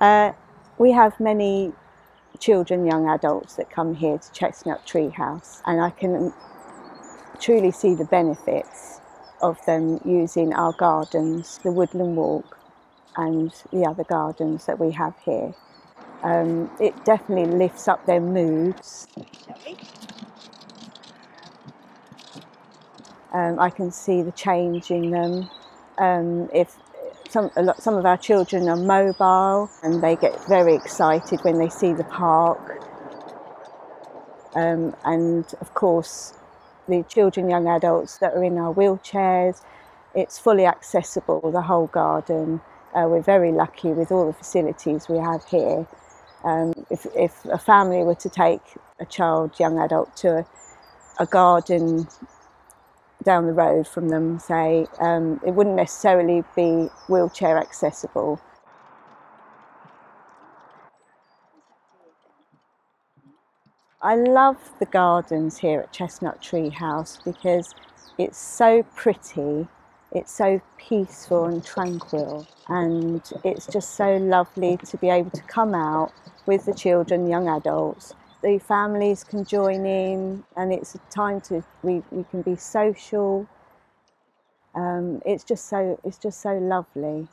Uh, we have many children, young adults that come here to Chestnut Tree House, and I can truly see the benefits of them using our gardens, the Woodland Walk, and the other gardens that we have here. Um, it definitely lifts up their moods. Um, I can see the change in them. Um, if some, lot, some of our children are mobile and they get very excited when they see the park. Um, and of course, the children, young adults that are in our wheelchairs, it's fully accessible, the whole garden. Uh, we're very lucky with all the facilities we have here. Um, if, if a family were to take a child, young adult, to a, a garden down the road from them, say, um, it wouldn't necessarily be wheelchair accessible. I love the gardens here at Chestnut Tree House because it's so pretty, it's so peaceful and tranquil, and it's just so lovely to be able to come out with the children, young adults, the families can join in and it's a time to we, we can be social. Um, it's just so it's just so lovely